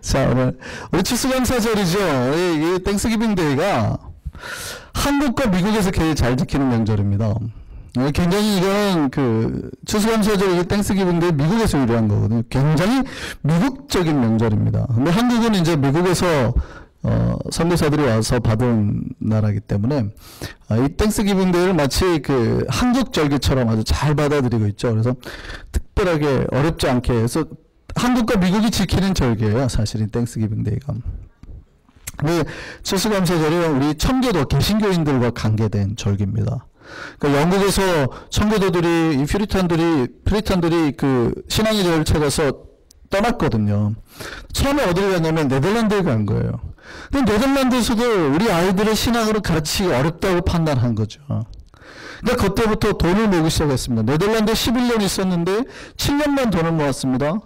자, 오늘 우리 추수감사절이죠. 이, 이 Thanksgiving Day가 한국과 미국에서 제일 잘 지키는 명절입니다. 어, 굉장히 이건 그 추수감사절 이 Thanksgiving Day 미국에서 유래한 거거든요. 굉장히 미국적인 명절입니다. 근데 한국은 이제 미국에서 어, 선교사들이 와서 받은 나라기 때문에 어, 이 Thanksgiving Day를 마치 그 한국 절기처럼 아주 잘 받아들이고 있죠. 그래서 특별하게 어렵지 않게 해서 한국과 미국이 지키는 절기예요. 사실은 Thanksgiving Day가. 그 추수감사절은 우리 청교도 개신교인들과 관계된 절기입니다. 그러니까 영국에서 청교도들이 이 Puritan들이 Puritan들이 그 신앙의 자유를 찾아서 떠났거든요. 처음에 어디를 갔냐면 네덜란드에 간 거예요. 근데 네덜란드에서도 우리 아이들의 신앙으로 가르치기 어렵다고 판단한 거죠. 그러니까 그때부터 돈을 모으기 시작했습니다. 네덜란드에 11년 있었는데 7년만 돈을 모았습니다.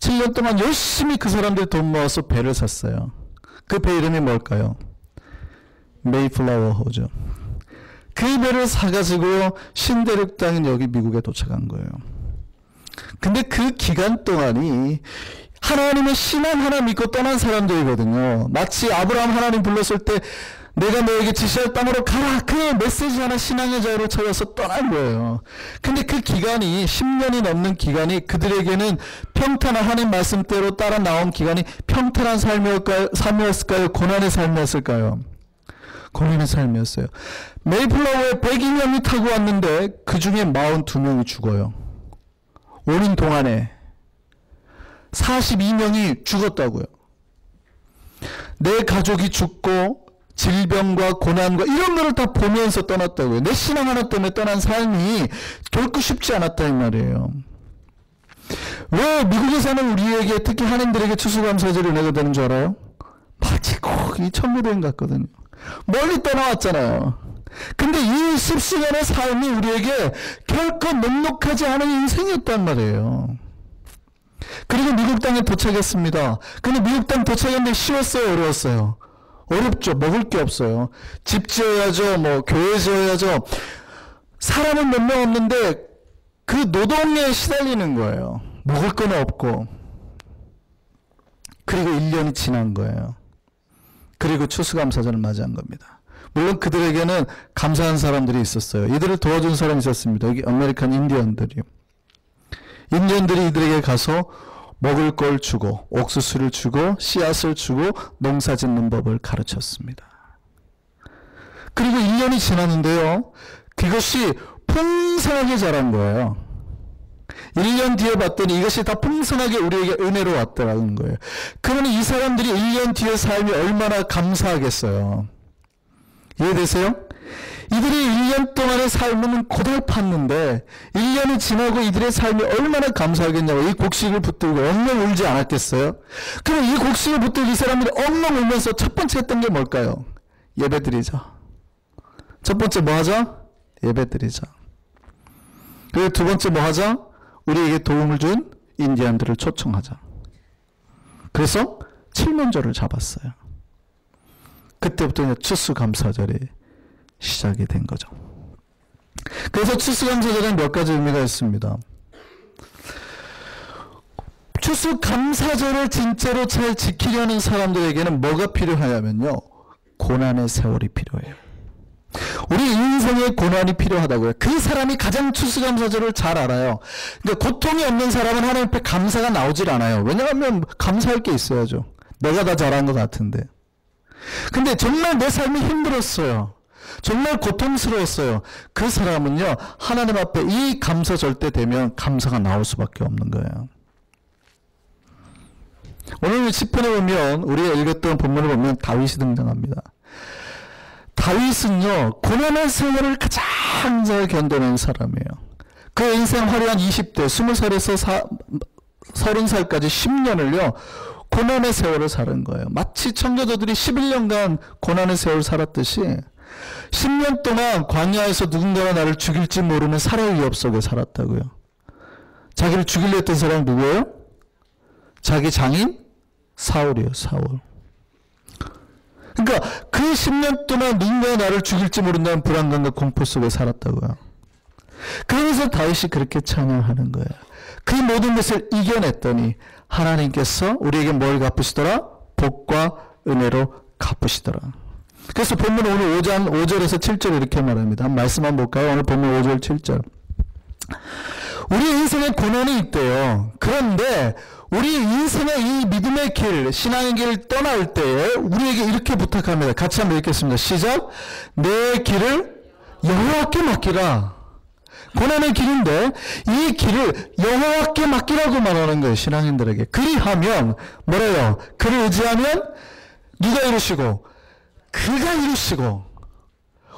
7년 동안 열심히 그 사람들이 돈 모아서 배를 샀어요. 그 배 이름이 뭘까요? 메이플라워 호죠. 그 배를 사가지고 신대륙 땅인 여기 미국에 도착한 거예요. 근데 그 기간 동안이 하나님의 신앙 하나 믿고 떠난 사람들이거든요. 마치 아브라함 하나님 불렀을 때 내가 너에게 지시할 땅으로 가라. 그 메시지 하나 신앙의 자유로 찾아서 떠난 거예요. 근데 그 기간이 10년이 넘는 기간이 그들에게는 평탄한 하나님 말씀대로 따라 나온 기간이 평탄한 삶이었을까요? 삶이었을까요? 고난의 삶이었을까요? 고난의 삶이었어요. 메이플라워에 102명이 타고 왔는데 그 중에 42명이 죽어요. 5년 동안에 42명이 죽었다고요. 내 가족이 죽고 질병과 고난과 이런 거를 다 보면서 떠났다고요. 내 신앙 하나 때문에 떠난 삶이 결코 쉽지 않았다 이 말이에요. 왜 미국에 사는 우리에게 특히 한인들에게 추수감사절이 은혜가 되는 줄 알아요? 마치 꼭이 천국여행 같거든요. 멀리 떠나왔잖아요. 근데 이 습수년의 삶이 우리에게 결코 녹록하지 않은 인생이었단 말이에요. 그리고 미국 땅에 도착했습니다. 근데 미국 땅 도착했는데 쉬웠어요, 어려웠어요? 어렵죠. 먹을 게 없어요. 집 지어야죠. 뭐 교회 지어야죠. 사람은 몇 명 없는데 그 노동에 시달리는 거예요. 먹을 건 없고. 그리고 1년이 지난 거예요. 그리고 추수감사절을 맞이한 겁니다. 물론 그들에게는 감사한 사람들이 있었어요. 이들을 도와준 사람이 있었습니다. 여기 아메리칸 인디언들이요. 인디언들이 이들에게 가서 먹을 걸 주고 옥수수를 주고 씨앗을 주고 농사 짓는 법을 가르쳤습니다. 그리고 1년이 지났는데요. 그것이 풍성하게 자란 거예요. 1년 뒤에 봤더니 이것이 다 풍성하게 우리에게 은혜로 왔더라는 거예요. 그러면 이 사람들이 1년 뒤의 삶이 얼마나 감사하겠어요. 이해되세요? 이들이 1년 동안의 삶은 고달팠는데 1년이 지나고 이들의 삶이 얼마나 감사하겠냐고 이 곡식을 붙들고 엉엉 울지 않았겠어요? 그럼 이 곡식을 붙들고 이 사람들이 엉엉 울면서 첫 번째 했던 게 뭘까요? 예배드리자. 첫 번째 뭐 하자? 예배드리자. 그리고 두 번째 뭐 하자? 우리에게 도움을 준 인디안들을 초청하자. 그래서 칠면조를 잡았어요. 그때부터 추수 감사절이 시작이 된 거죠. 그래서 추수감사절은 몇 가지 의미가 있습니다. 추수감사절을 진짜로 잘 지키려는 사람들에게는 뭐가 필요하냐면요. 고난의 세월이 필요해요. 우리 인생에 고난이 필요하다고요. 그 사람이 가장 추수감사절을 잘 알아요. 그러니까 고통이 없는 사람은 하나님 앞에 감사가 나오질 않아요. 왜냐하면 감사할 게 있어야죠. 내가 다 잘한 것 같은데. 근데 정말 내 삶이 힘들었어요. 정말 고통스러웠어요. 그 사람은요, 하나님 앞에 이 감사절 때 되면 감사가 나올 수밖에 없는 거예요. 오늘 10편에 보면, 우리가 읽었던 본문을 보면 다윗이 등장합니다. 다윗은요, 고난의 세월을 가장 잘 견뎌낸 사람이에요. 그 인생 화려한 20대, 20살에서 사, 30살까지 10년을요, 고난의 세월을 사는 거예요. 마치 청교도들이 11년간 고난의 세월을 살았듯이 10년 동안 광야에서 누군가가 나를 죽일지 모르는 살해 위협 속에 살았다고요. 자기를 죽이려 했던 사람이 누구예요? 자기 장인? 사울이에요, 사울. 그러니까 그 10년 동안 누군가 나를 죽일지 모른다는 불안감과 공포 속에 살았다고요. 그래서 다윗이 그렇게 찬양하는 거예요. 그 모든 것을 이겨냈더니 하나님께서 우리에게 뭘 갚으시더라? 복과 은혜로 갚으시더라. 그래서 본문 오늘 5장 5절에서 7절 이렇게 말합니다. 한 말씀 한번 볼까요? 오늘 본문 5절 7절. 우리 인생에 고난이 있대요. 그런데 우리 인생의 이 믿음의 길, 신앙의 길 떠날 때에 우리에게 이렇게 부탁합니다. 같이 한번 읽겠습니다. 시작. 내 길을 여호와께 맡기라. 고난의 길인데 이 길을 여호와께 맡기라고 말하는 거예요. 신앙인들에게. 그리하면 뭐래요? 그를 의지하면 누가 이루시고 그가 이루시고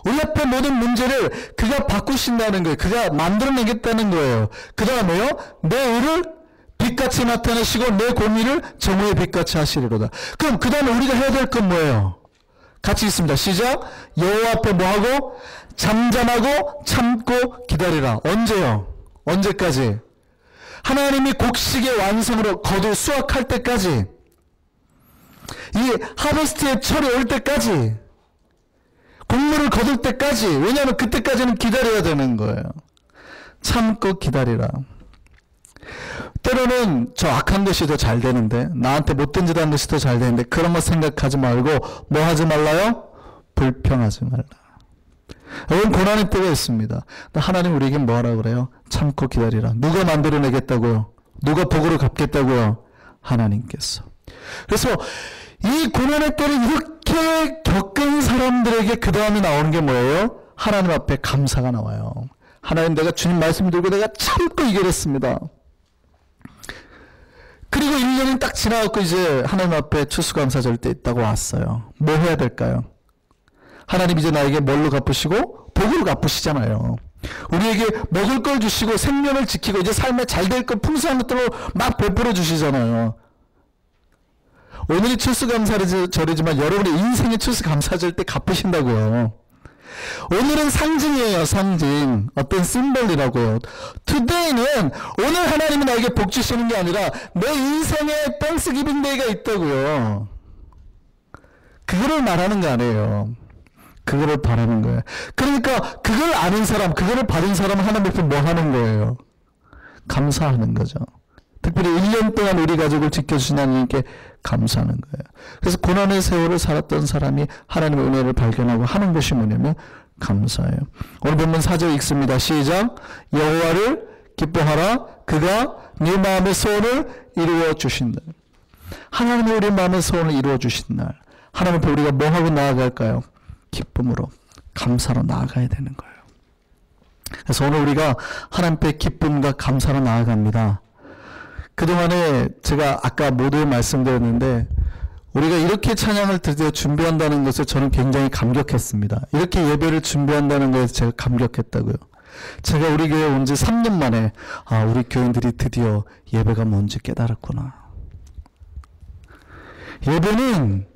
우리 앞에 모든 문제를 그가 바꾸신다는 거예요. 그가 만들어내겠다는 거예요. 그 다음에요. 내 의를 빛같이 나타내시고 내 고민을 정오의 빛같이 하시리로다. 그럼 그 다음에 우리가 해야 될 건 뭐예요? 같이 있습니다. 시작. 여호와 앞에 뭐하고? 잠잠하고 참고 기다리라. 언제요? 언제까지? 하나님이 곡식의 완성으로 거둘 수확할 때까지. 이 하버스트의 철이 올 때까지. 곡물을 거둘 때까지. 왜냐하면 그때까지는 기다려야 되는 거예요. 참고 기다리라. 때로는 저 악한 것이 더 잘 되는데 나한테 못된 짓 하는 것이 더 잘 되는데 그런 거 생각하지 말고 뭐 하지 말라요? 불평하지 말라. 여러분 고난의 때가 있습니다. 하나님 우리에게 뭐 하라 그래요? 참고 기다리라. 누가 만들어내겠다고요? 누가 복으로 갚겠다고요? 하나님께서. 그래서 이 고난의 때를 이렇게 겪은 사람들에게 그 다음에 나오는 게 뭐예요? 하나님 앞에 감사가 나와요. 하나님 내가 주님 말씀 들고 내가 참고 이겨냈습니다. 그리고 1년이 딱 지나갖고 이제 하나님 앞에 추수감사절 때 있다고 왔어요. 뭐 해야 될까요? 하나님 이제 나에게 뭘로 갚으시고 복으로 갚으시잖아요. 우리에게 먹을 걸 주시고 생명을 지키고 이제 삶에 잘될것 풍성한 것들로 막 베풀어 주시잖아요. 오늘이 추수감사절이지만 여러분의 인생의 추수감사절 때 갚으신다고요. 오늘은 상징이에요, 상징. 어떤 심벌이라고요. Today는 오늘 하나님이 나에게 복 주시는 게 아니라 내 인생에 Thanksgiving Day가 있다고요. 그거를 말하는 거 아니에요. 그거를 바라는 거예요. 그러니까 그걸 아는 사람, 그거를 받은 사람은 하나님 앞에 뭐 하는 거예요? 감사하는 거죠. 특별히 1년 동안 우리 가족을 지켜주신 하나님께 감사하는 거예요. 그래서 고난의 세월을 살았던 사람이 하나님의 은혜를 발견하고 하는 것이 뭐냐면 감사해요. 오늘 본문 4절 읽습니다. 시작. 여호와를 기뻐하라. 그가 네 마음의 소원을 이루어 주신다. 하나님이 우리 마음의 소원을 이루어 주신 날. 하나님 앞에 우리가 뭐 하고 나아갈까요? 기쁨으로, 감사로 나아가야 되는 거예요. 그래서 오늘 우리가 하나님 앞에 기쁨과 감사로 나아갑니다. 그동안에 제가 아까 모두 말씀드렸는데 우리가 이렇게 찬양을 드디어 준비한다는 것을 저는 굉장히 감격했습니다. 이렇게 예배를 준비한다는 것에 제가 감격했다고요. 제가 우리 교회 온 지 3년 만에 아 우리 교인들이 드디어 예배가 뭔지 깨달았구나. 예배는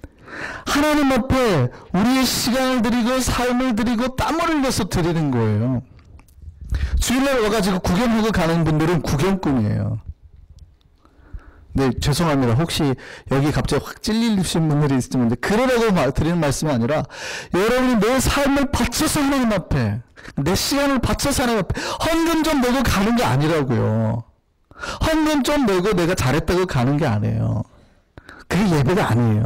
하나님 앞에 우리의 시간을 드리고 삶을 드리고 땀을 흘려서 드리는 거예요. 주일날 와가지고 구경하고 가는 분들은 구경꾼이에요. 네, 죄송합니다. 혹시 여기 갑자기 확 찔리신 분들이 있으면 그러라고 드리는 말씀이 아니라 여러분이 내 삶을 바쳐서 하나님 앞에 내 시간을 바쳐서 하나님 앞에 헌금 좀 내고 가는 게 아니라고요. 헌금 좀 내고 내가 잘했다고 가는 게 아니에요. 그게 예배가 아니에요.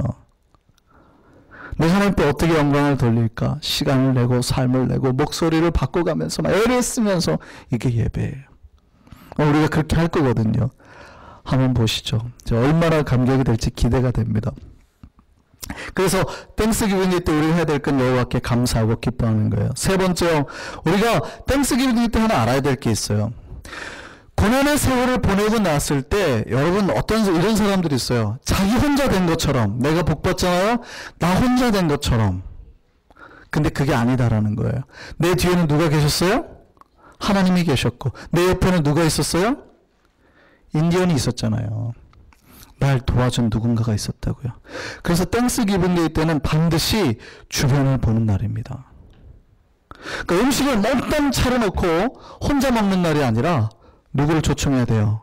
내 하나님 께 어떻게 영광을 돌릴까? 시간을 내고 삶을 내고 목소리를 바꿔가면서 애를 쓰면서 이게 예배예요. 우리가 그렇게 할 거거든요. 한번 보시죠. 얼마나 감격이 될지 기대가 됩니다. 그래서 Thanksgiving 때 우리가 해야 될 건 여호와께 감사하고 기뻐하는 거예요. 세 번째, 우리가 Thanksgiving 때 하나 알아야 될 게 있어요. 고난의 세월을 보내고 났을 때 여러분 어떤 이런 사람들이 있어요. 자기 혼자 된 것처럼 내가 복 받잖아요. 나 혼자 된 것처럼. 근데 그게 아니다라는 거예요. 내 뒤에는 누가 계셨어요? 하나님이 계셨고 내 옆에는 누가 있었어요? 인디언이 있었잖아요. 날 도와준 누군가가 있었다고요. 그래서 Thanksgiving Day 때는 반드시 주변을 보는 날입니다. 그러니까 음식을 몽땅 차려놓고 혼자 먹는 날이 아니라 누구를 초청해야 돼요?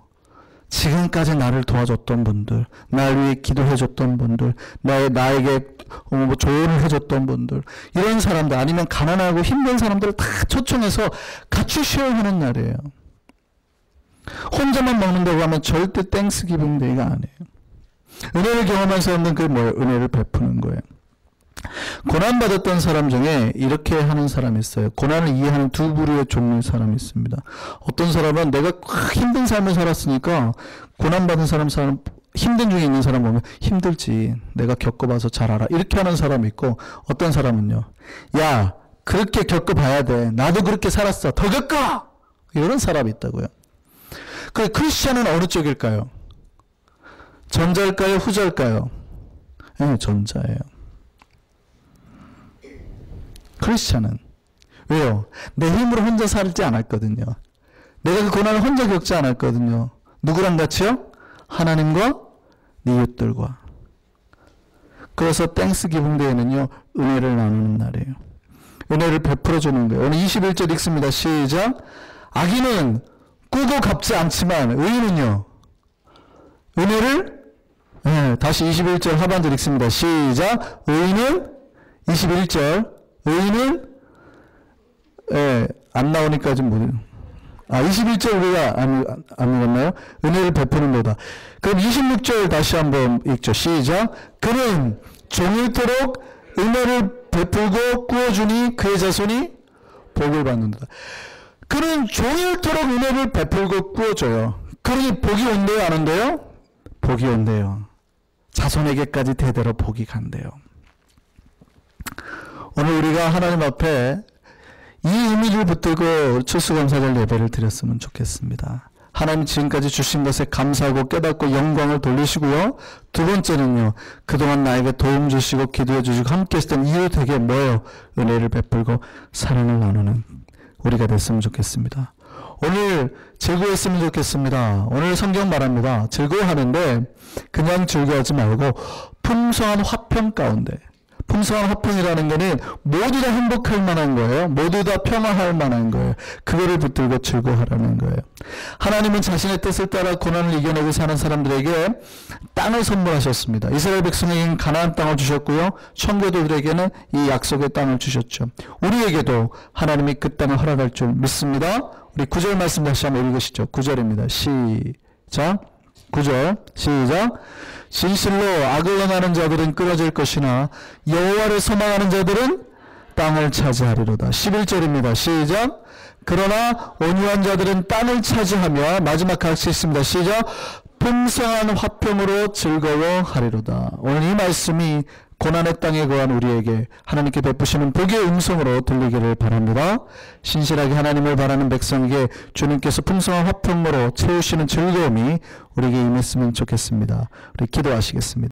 지금까지 나를 도와줬던 분들, 날 위해 기도해줬던 분들, 나의, 나에게 뭐 조언을 해줬던 분들, 이런 사람들, 아니면 가난하고 힘든 사람들을 다 초청해서 같이 share하는 날이에요. 혼자만 먹는다고 하면 절대 Thanksgiving Day가 아니에요. 은혜를 경험한 사람들은 그게 뭐예요? 은혜를 베푸는 거예요. 고난받았던 사람 중에 이렇게 하는 사람이 있어요. 고난을 이해하는 두 부류의 종류의 사람이 있습니다. 어떤 사람은 내가 힘든 삶을 살았으니까 고난받은 사람, 사람, 힘든 중에 있는 사람 보면 힘들지. 내가 겪어봐서 잘 알아. 이렇게 하는 사람이 있고 어떤 사람은요. 야, 그렇게 겪어봐야 돼. 나도 그렇게 살았어. 더 겪어! 이런 사람이 있다고요. 그 크리스천은 어느 쪽일까요? 전자일까요? 후자일까요? 예, 네, 전자예요. 크리스천은 왜요? 내 힘으로 혼자 살지 않았거든요. 내가 그 고난을 혼자 겪지 않았거든요. 누구랑 같이요? 하나님과 이웃들과. 그래서 Thanksgiving Day에는요, 은혜를 나누는 날이에요. 은혜를 베풀어 주는 거예요. 오늘 21절 읽습니다. 시작. 악인은 꾸고 갚지 않지만 의인은요. 은혜를 네, 다시 21절 하반절 읽습니다. 시작. 의인은 21절 의인은 예, 안 나오니까 좀 못. 아, 21절 우리가 안, 안 읽었나요? 은혜를 베푸는 거다. 그럼 26절 다시 한번 읽죠. 시작. 그는 종일토록 은혜를 베풀고 꾸어주니 그의 자손이 복을 받는다. 그는 종일토록 은혜를 베풀고 꾸어줘요. 그러니 복이 온대요, 안 온대요? 복이 온대요. 자손에게까지 대대로 복이 간대요. 오늘 우리가 하나님 앞에 이 의미를 붙들고 추수감사절 예배를 드렸으면 좋겠습니다. 하나님 지금까지 주신 것에 감사하고 깨닫고 영광을 돌리시고요. 두 번째는요. 그동안 나에게 도움 주시고 기도해 주시고 함께 했던 이웃에게 뭐예요? 은혜를 베풀고 사랑을 나누는 우리가 됐으면 좋겠습니다. 오늘 즐거웠으면 좋겠습니다. 오늘 성경 말합니다. 즐거워하는데 그냥 즐거워하지 말고 풍성한 화평 가운데 풍성한 화평이라는 것은 모두 다 행복할 만한 거예요. 모두 다 평화할 만한 거예요. 그거를 붙들고 즐거워하라는 거예요. 하나님은 자신의 뜻을 따라 고난을 이겨내고 사는 사람들에게 땅을 선물하셨습니다. 이스라엘 백성에게는 가나안 땅을 주셨고요. 청교도들에게는 이 약속의 땅을 주셨죠. 우리에게도 하나님이 그 땅을 허락할 줄 믿습니다. 우리 구절 말씀 다시 한번 읽으시죠. 구절입니다 시작. 9절 시작. 진실로 악을 행하는 자들은 끊어질 것이나 여호와를 소망하는 자들은 땅을 차지하리로다. 11절입니다. 시작. 그러나 온유한 자들은 땅을 차지하며 마지막 같이 있습니다. 시작. 풍성한 화평으로 즐거워하리로다. 오늘 이 말씀이 고난의 땅에 거한 우리에게 하나님께 베푸시는 복의 음성으로 들리기를 바랍니다. 신실하게 하나님을 바라는 백성에게 주님께서 풍성한 화평으로 채우시는 즐거움이 우리에게 임했으면 좋겠습니다. 우리 기도하시겠습니다.